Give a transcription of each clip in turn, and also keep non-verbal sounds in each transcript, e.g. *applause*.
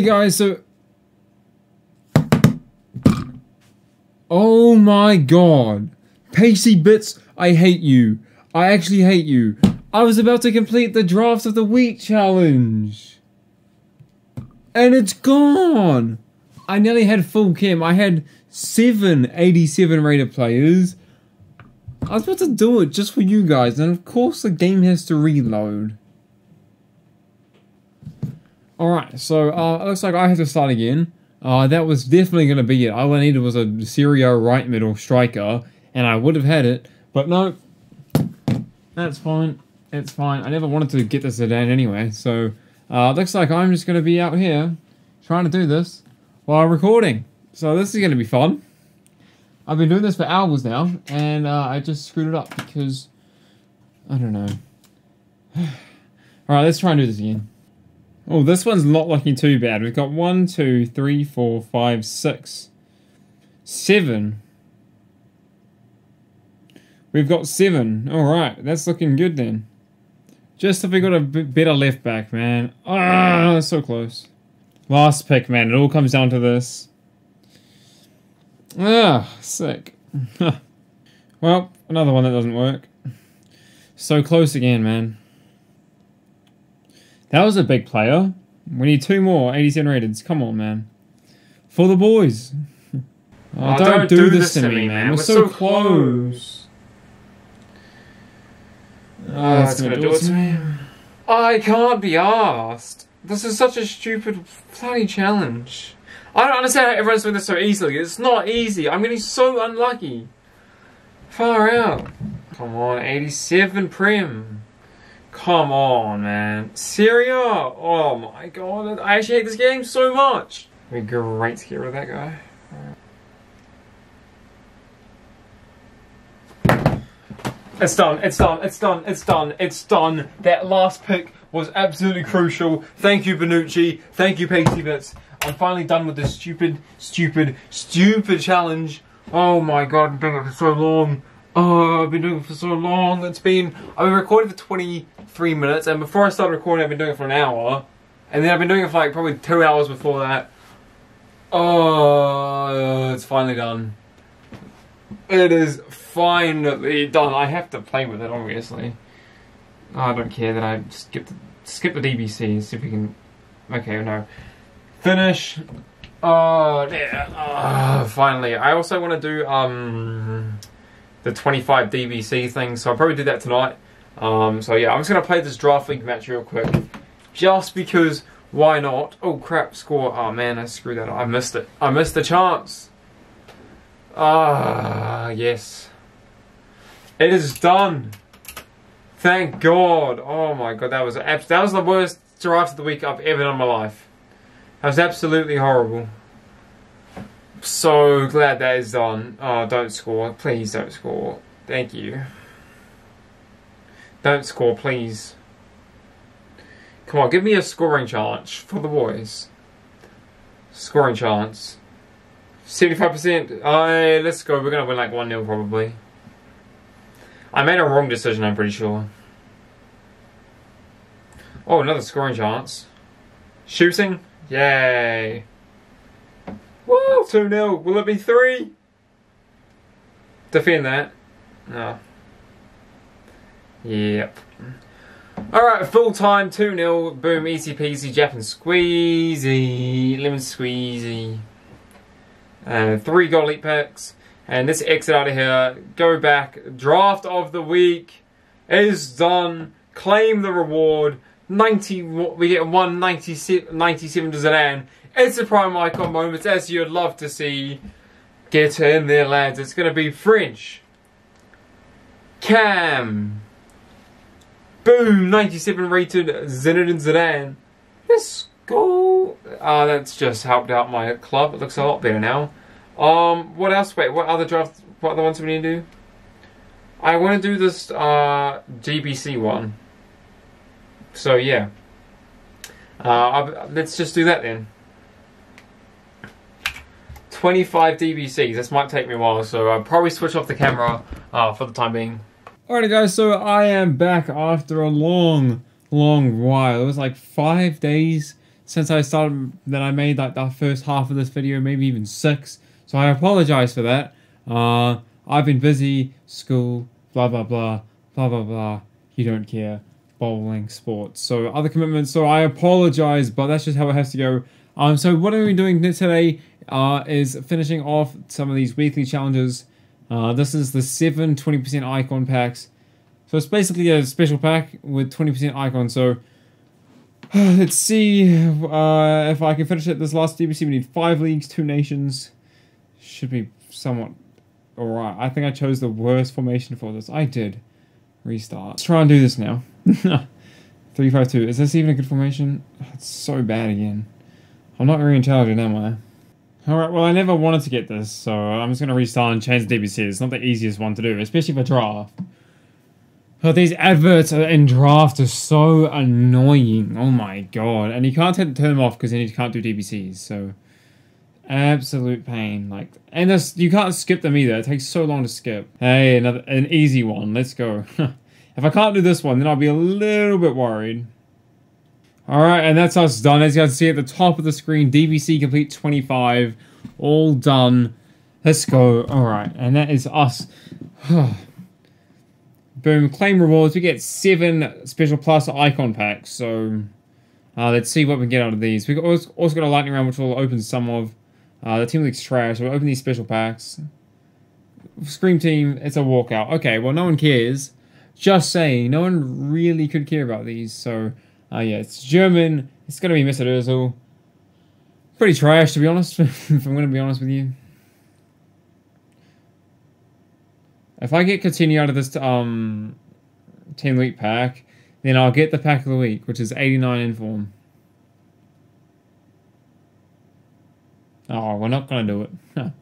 Guys, so. Oh my god. PacyBits, I hate you. I actually hate you. I was about to complete the draft of the week challenge. And it's gone. I nearly had full chem. I had seven 87 rated players. I was about to do it just for you guys, and of course the game has to reload. Alright, so uh, it looks like I have to start again. Uh, that was definitely going to be it. All I needed was a Serie right middle striker, and I would have had it. But no, that's fine. It's fine. I never wanted to get the Zidane anyway, so uh, looks like I'm just going to be out here trying to do this while recording. So this is going to be fun. I've been doing this for hours now, and uh, I just screwed it up because I don't know. *sighs* All right, let's try and do this again. Oh, this one's not looking too bad. We've got one, two, three, four, five, six, seven. We've got seven. All right, that's looking good then. Just if we got a better left back, man. Ah, so close. Last pick, man. It all comes down to this. Ah, sick. *laughs* well, another one that doesn't work. So close again, man. That was a big player. We need two more 87 rated. Come on, man. For the boys. *laughs* Oh, oh don't, don't, do, do this, this, to me, man. We're, We're so, so close. Oh, that's gonna, gonna do it to me. I can't be asked. This is such a stupid bloody challenge. I don't understand how everyone's doing this so easily. It's not easy. I'm getting so unlucky. Far out. Come on, 87 Prim. Come on, man. Syria? Oh my god. I actually hate this game so much. It'd be great to get rid of that guy. It's done, it's done, it's done, it's done, it's done. That last pick was absolutely crucial. Thank you, Bonucci. Thank you, PacyBits. I'm finally done with this stupid, stupid, stupid challenge. Oh my god, I've been doing it for so long. Oh, I've been doing it for so long. It's been, I've been recording for 23 minutes, and before I started recording, I've been doing it for an hour. And then I've been doing it for like probably two hours before that. Oh, it's finally done. It is finally done. I have to play with it, obviously. Oh, I don't care that I skip the, skip the DBC see if we can... Okay, no. Finish. Oh, yeah. Oh, finally. I also want to do, um the 25 DBC thing, so I'll probably do that tonight. Um, so yeah, I'm just going to play this draft league match real quick. Just because, why not? Oh crap, score. Oh man, I screwed that up. I missed it. I missed the chance. Ah, yes. It is done. Thank God. Oh my God, that was that was the worst draft of the week I've ever done in my life. That was absolutely horrible so glad that is done. Oh, don't score. Please don't score. Thank you. Don't score, please. Come on, give me a scoring chance for the boys. Scoring chance. 75%. Uh, let's go. We're going to win like 1-0 probably. I made a wrong decision, I'm pretty sure. Oh, another scoring chance. Shooting? Yay. Whoa, 2 0. Will it be 3? Defend that. No. Yep. Alright, full time 2 0. Boom, easy peasy, Japan squeezy. Lemon squeezy. And three goal leap packs. And this exit out of here. Go back. Draft of the week is done. Claim the reward. 90. We get 197 97 to Zidane. It's a prime icon moment, as you'd love to see. Get in there, lads. It's going to be French. Cam. Boom, 97 rated Zinedine Zidane. Let's go. Ah, that's just helped out my club. It looks a lot better now. Um, what else? Wait, what other drafts? What other ones do we need to do? I want to do this uh, DBC one. So yeah. Uh, let's just do that then. 25 DBCs. This might take me a while, so I'll probably switch off the camera uh, for the time being. Alright guys, so I am back after a long, long while. It was like five days since I started that I made like the first half of this video, maybe even six. So I apologize for that. Uh, I've been busy, school, blah blah blah, blah blah blah. You don't care, bowling, sports, so other commitments. So I apologize, but that's just how it has to go. Um, so what are we doing today? Uh, is finishing off some of these weekly challenges. Uh, this is the seven 20% icon packs. So it's basically a special pack with 20% icon. So *sighs* let's see uh, if I can finish it. This last DBC, we need five leagues, two nations. Should be somewhat alright. I think I chose the worst formation for this. I did. Restart. Let's try and do this now. *laughs* 352. Is this even a good formation? *sighs* It's so bad again. I'm not very intelligent, am I? Alright, well I never wanted to get this, so I'm just going to restart and change the DBC. It's not the easiest one to do, especially for draft. But these adverts in draft are so annoying. Oh my god. And you can't turn them off because then you can't do DBCs, so... Absolute pain. Like, and this, you can't skip them either. It takes so long to skip. Hey, another an easy one. Let's go. *laughs* if I can't do this one, then I'll be a little bit worried. Alright, and that's us done. As you guys see at the top of the screen, DBC complete 25. All done. Let's go. Alright, and that is us. *sighs* Boom, claim rewards. We get seven special plus icon packs. So, uh, let's see what we get out of these. We've also got a lightning round, which will open some of. Uh, the team league's trash. We'll open these special packs. Scream team, it's a walkout. Okay, well, no one cares. Just saying, no one really could care about these. So, uh, yeah, it's German. It's going to be Mr. Ozil. Pretty trash, to be honest, *laughs* if I'm going to be honest with you. If I get Coutinho out of this um, Team League pack, then I'll get the pack of the week, which is 89 inform. Oh, we're not going to do it.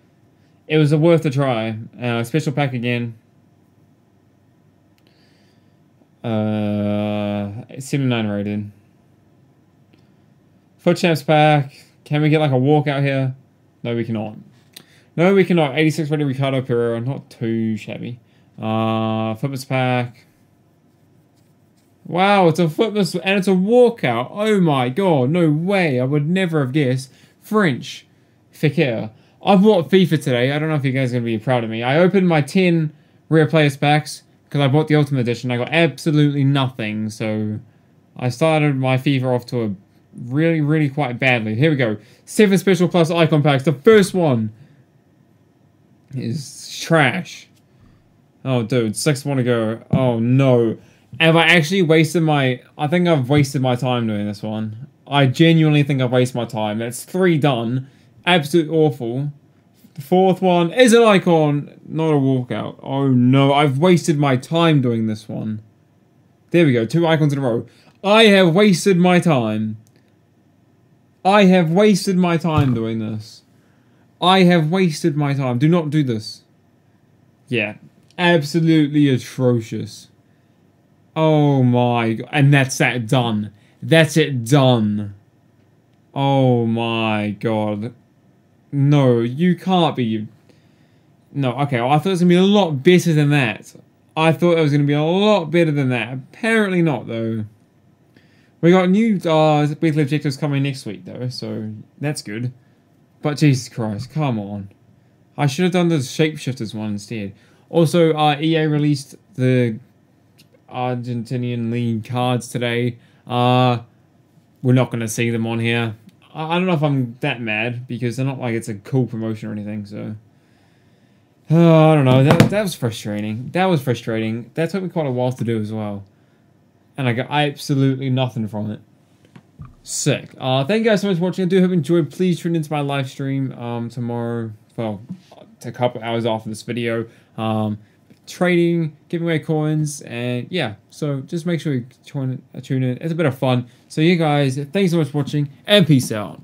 *laughs* it was worth a try. Uh, special pack again. Uh, 79 rated. FUT Champs pack. Can we get like a walkout here? No, we cannot. No, we cannot. 86 rated Ricardo Pereira. Not too shabby. Uh, Fitness pack. Wow, it's a fitness and it's a walkout. Oh my god, no way. I would never have guessed. French. Fekir. I bought FIFA today. I don't know if you guys are going to be proud of me. I opened my 10 rare players packs because I bought the Ultimate Edition. I got absolutely nothing. So I started my FIFA off to a really, really quite badly. Here we go. Seven Special Plus Icon Packs. The first one is trash. Oh, dude. Six to go. Oh, no. Have I actually wasted my... I think I've wasted my time doing this one. I genuinely think I've wasted my time. That's three done. Absolute awful. The fourth one is an icon, not a walkout. Oh no, I've wasted my time doing this one. There we go, two icons in a row. I have wasted my time. I have wasted my time doing this. I have wasted my time. Do not do this. Yeah, absolutely atrocious. Oh my god. And that's that done. That's it done. Oh my god. No, you can't be. No, okay, well, I thought it was going to be a lot better than that. I thought it was going to be a lot better than that. Apparently not, though. We got new uh, weekly objectives coming next week, though, so that's good. But Jesus Christ, come on. I should have done the Shapeshifters one instead. Also, uh, EA released the Argentinian League cards today. Uh, we're not going to see them on here. I, I don't know if I'm that mad because they're not like it's a cool promotion or anything. So uh, I don't know. That that was frustrating. That was frustrating. That took me quite a while to do as well, and I got absolutely nothing from it. Sick. Uh, thank you guys so much for watching. I do hope you enjoyed. Please tune into my live stream um, tomorrow. Well, a couple hours after this video. Um, trading, giving away coins, and yeah. So just make sure you tune in. It's a bit of fun. So you guys, thanks so much for watching, and peace out.